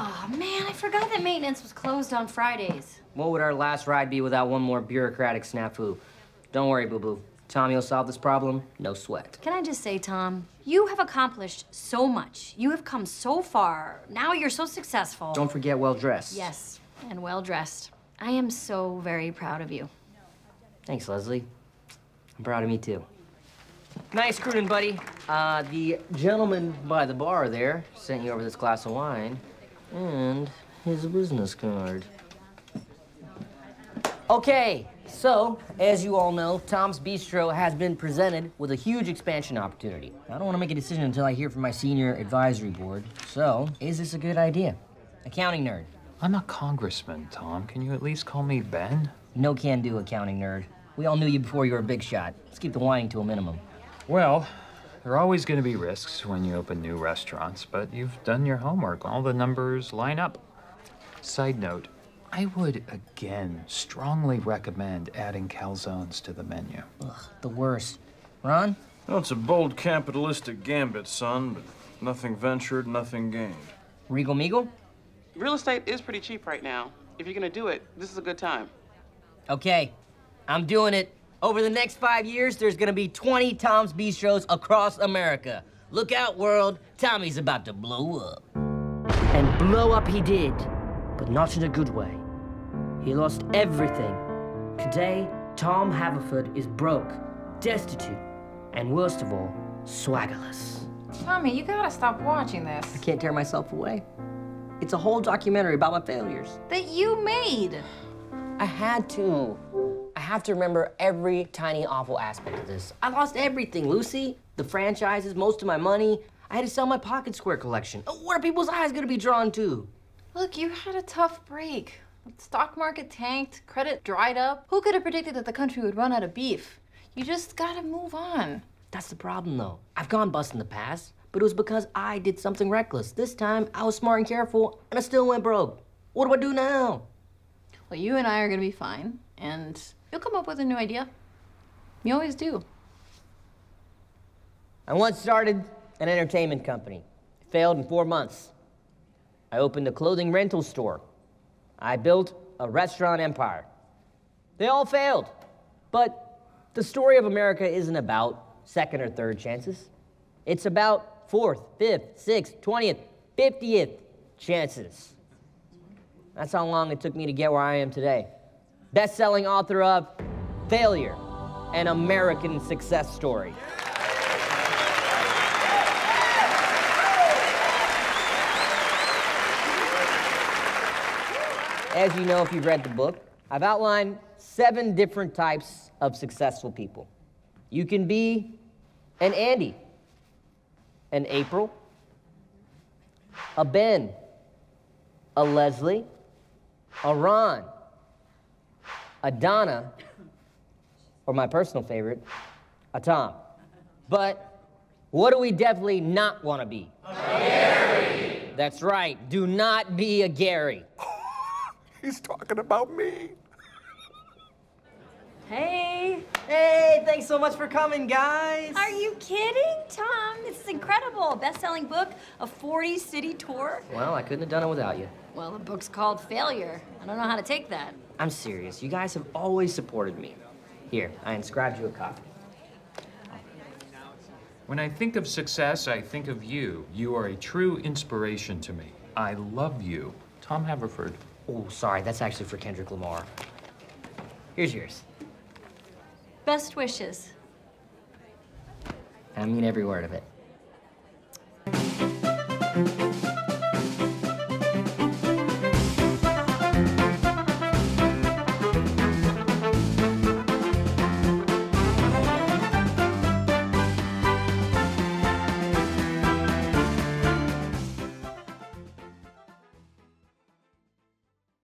Oh, man, I forgot that maintenance was closed on Fridays. What would our last ride be without one more bureaucratic snafu? Don't worry, boo-boo. Tommy will solve this problem, no sweat. Can I just say, Tom, you have accomplished so much. You have come so far. Now you're so successful. Don't forget well-dressed. Yes, and well-dressed. I am so very proud of you. Thanks, Leslie. I'm proud of me, too. Nice crooning, buddy. Uh, the gentleman by the bar there sent you over this glass of wine and his business card. Okay, so, as you all know, Tom's Bistro has been presented with a huge expansion opportunity. I don't want to make a decision until I hear from my senior advisory board. So, is this a good idea? Accounting nerd. I'm a congressman, Tom. Can you at least call me Ben? No can do, accounting nerd. We all knew you before you were a big shot. Let's keep the whining to a minimum. Well, there are always going to be risks when you open new restaurants, but you've done your homework. All the numbers line up. Side note, I would again strongly recommend adding calzones to the menu. Ugh, the worst. Ron? Well, it's a bold capitalistic gambit, son, but nothing ventured, nothing gained. Regal Meagle? Real estate is pretty cheap right now. If you're gonna do it, this is a good time. Okay, I'm doing it. Over the next five years, there's gonna be 20 Tom's Bistros across America. Look out, world. Tommy's about to blow up. And blow up he did, but not in a good way. He lost everything. Today, Tom Haverford is broke, destitute, and worst of all, swaggerless. Tommy, you gotta stop watching this. I can't tear myself away. It's a whole documentary about my failures. That you made. I had to. I have to remember every tiny awful aspect of this. I lost everything, Lucy. The franchises, most of my money. I had to sell my pocket square collection. Uh, What are people's eyes gonna be drawn to? Look, you had a tough break. The stock market tanked, credit dried up. Who could have predicted that the country would run out of beef? You just gotta move on. That's the problem, though. I've gone bust in the past, but it was because I did something reckless. This time, I was smart and careful, and I still went broke. What do I do now? Well, you and I are gonna be fine, and you'll come up with a new idea. You always do. I once started an entertainment company. It failed in four months. I opened a clothing rental store. I built a restaurant empire. They all failed. But the story of America isn't about second or third chances. It's about fourth, fifth, sixth, twentieth, fiftieth chances. That's how long it took me to get where I am today. Best selling author of Failure, an American success story. As you know, if you've read the book, I've outlined seven different types of successful people. You can be an Andy, an April, a Ben, a Leslie, a Ron, a Donna, or my personal favorite, a Tom. But what do we definitely not want to be? A Gary. That's right. Do not be a Gary. He's talking about me. Hey, Hey, thanks so much for coming, guys. are you kidding, Tom? This is incredible. Best-selling book, a 40-city tour. Well, I couldn't have done it without you. Well, the book's called Failure. I don't know how to take that. I'm serious. You guys have always supported me. Here, I inscribed you a copy. When I think of success, I think of you. You are a true inspiration to me. I love you. Tom Haverford. Oh, sorry, that's actually for Kendrick Lamar. Here's yours. Best wishes. I mean every word of it.